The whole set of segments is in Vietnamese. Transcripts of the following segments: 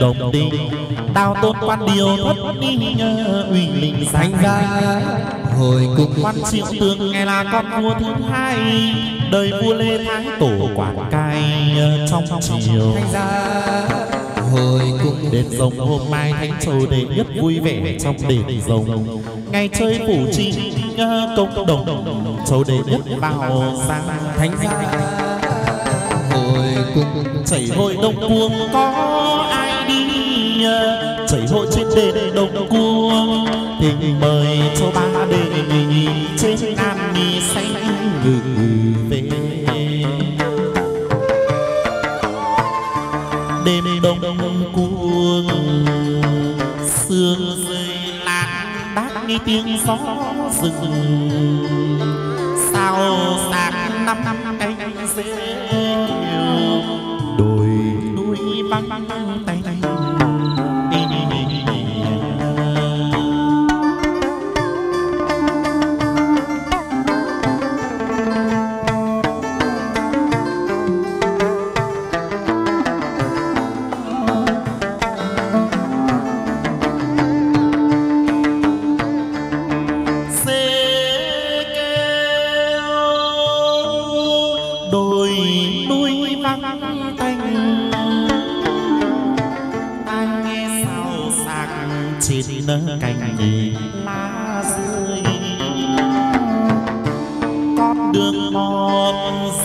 đồng tình đào tôn quan điều thất uy linh danh ra. Hồi cùng quan triệu tướng nghe là con vua thứ hai. Đời vua lê thái tổ quản cai trong triều. Hồi cùng đền rồng hôm mai thánh châu đệ nhất vui vẻ trong đền rồng. Ngày chơi phủ trì công đồng châu đệ nhất vào sang thành ra hồi cùng chảy hội đông cuồng, có ai đi ờ, chảy hội trên đền đông cuồng? Tình mời cho ba đệ trên nam mi xanh ngự về. Đêm đông cuồng, sương rơi lan, bác nghe tiếng gió rừng. Sao sáng năm năm cánh rêu núi vắng tay đồi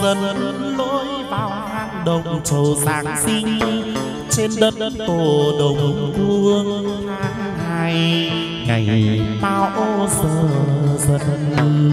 dần lối vào hang động trầu sáng sinh. Trên đất tổ đồng cuông tháng ngày ngày bao giờ dần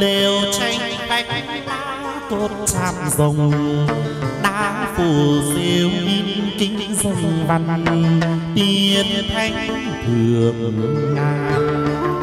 liều tranh cách đá tốt chạm rồng, đá phù siêu in kinh dân văn. Tiên thanh thượng ngàn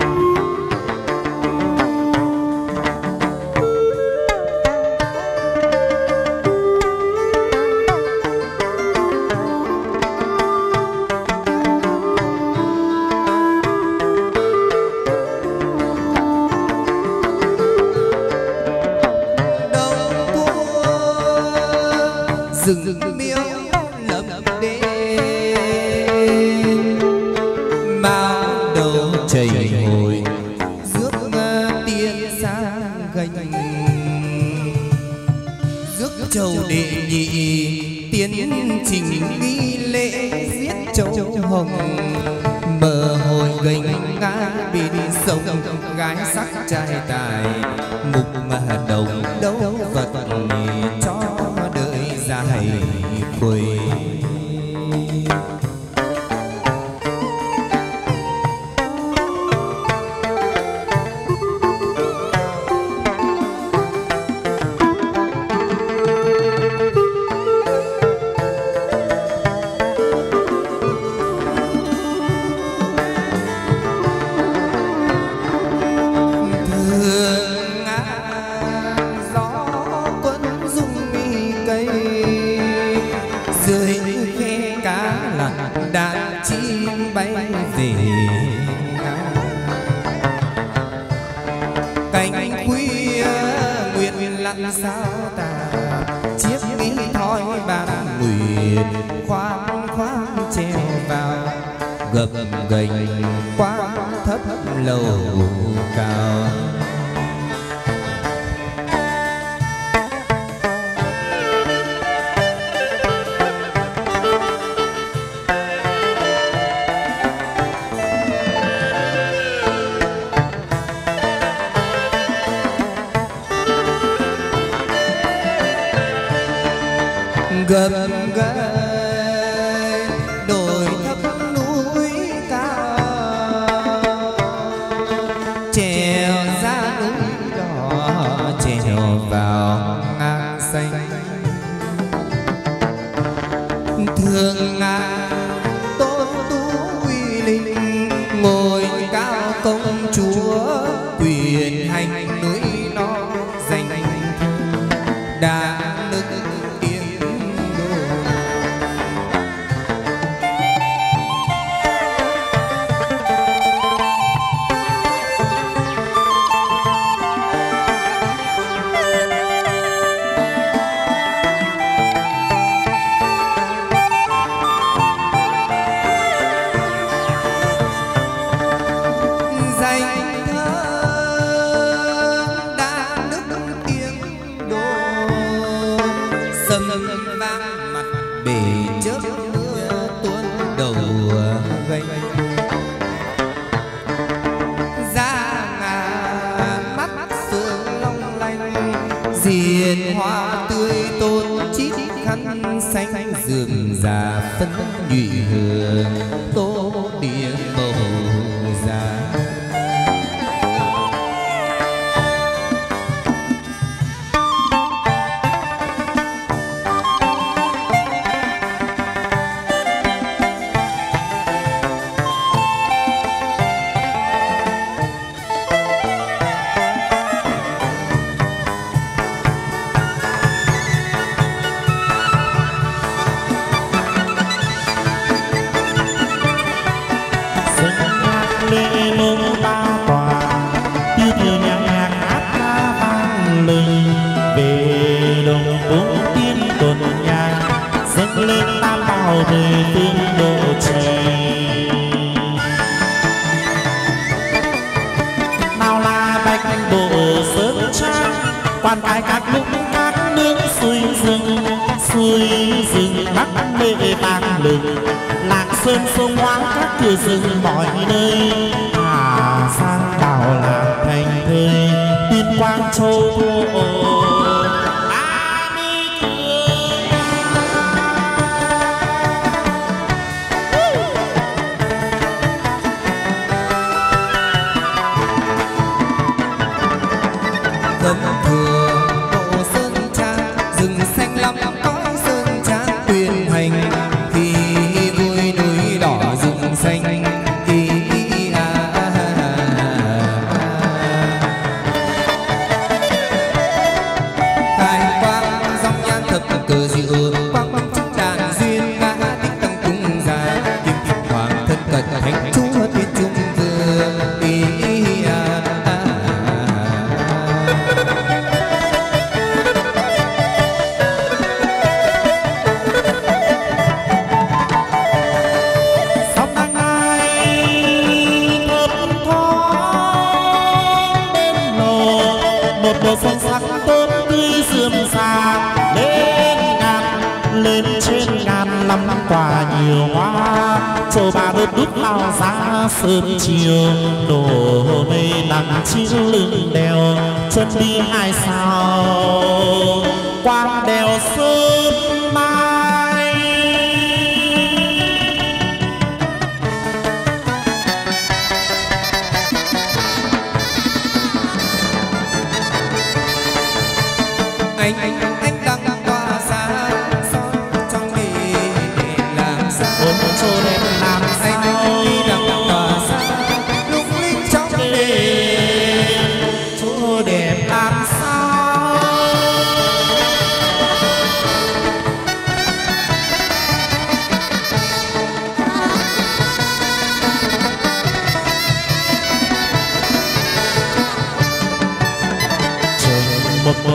châu đệ nhị, tiến trình nghi lễ giết châu hồng. Bờ hồi gành ngã bên sông, gái sắc trai tài, mục mà đồng đấu vật gập ghềnh quá thấp lầu cao. Gập trèo ra núi đỏ trèo vào ngang xanh. Thương ngang sân vang mặt bể chớp mưa tuôn đầu gầy da ngà mắt sương long lanh diền hoa tươi tôn chít khăn xanh rừng già phân nhụy hương. Tôn quan tài các lúc các nước xuôi rừng xuôi rừng bắc mê vang lừng. Lạc sơn sông hoang các cửa rừng mọi nơi. Hà sang đảo lạc thành thơi, tuyên quang châu thổ 小狗 năm năm quả nhiều hoa châu ba đốt đúc lao giá sớm chiều, đổ mây nắng chiếu lưng đèo, chân đi hai sao? Quang đèo sơn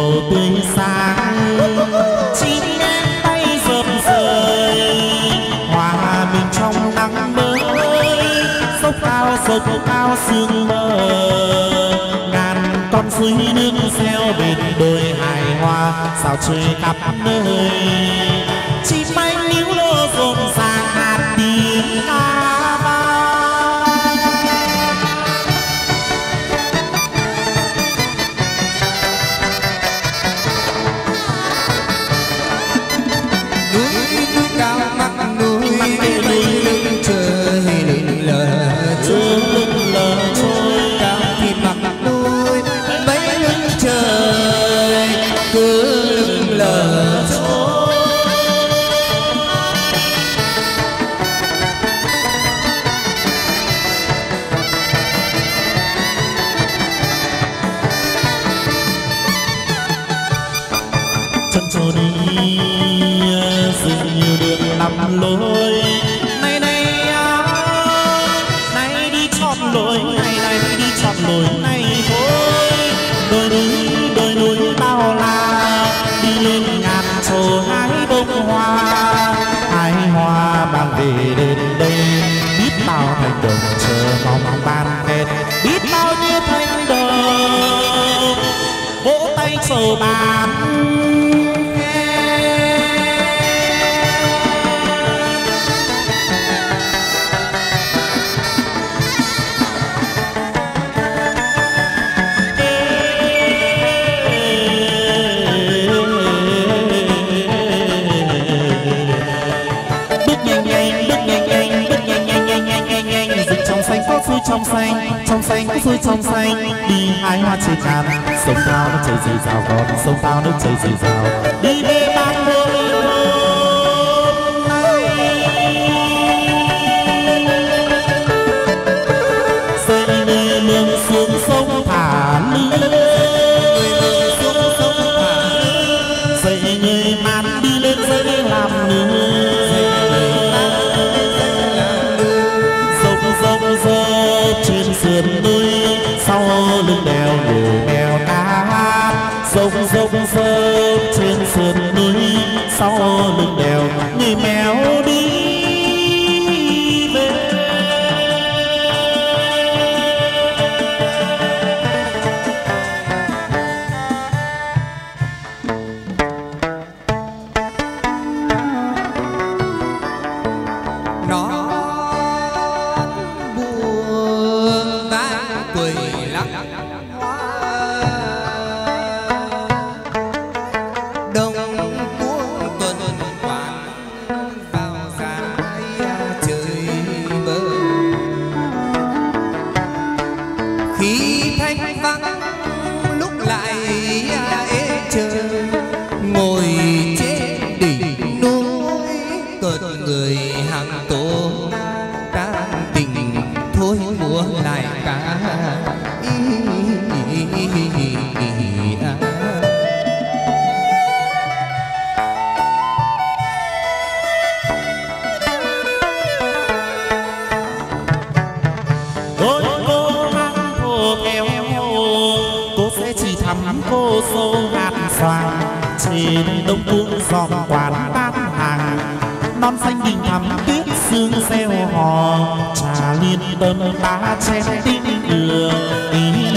màu tươi sáng. Chim én bay rộp rời, hòa mình trong nắng mới. Dốc cao dốc cao sương mờ, ngàn con suối nước xeo bên đôi hài hòa. Sao trời khắp nơi? Chim anh chọn lối này này đi chọn lối này thôi. Đôi núi đôi núi bao la, đi lên ngàn trổ hái bông hoa. Hái hoa mang về đến đây, biết bao thành đồng chờ mong ban khen biết bao nhiêu thanh đồng, vỗ tay sầu bàn. Tao chảy rào còn sông tao nước chảy dì rào đi về ban đêm sẽ thăm cô sâu hạt xoàng Trên đông cuông giòn quạt tan hàng. Non xanh đình thắm tuyết sương gieo hò. Trà liên tâm ba chén tinh đường, Ý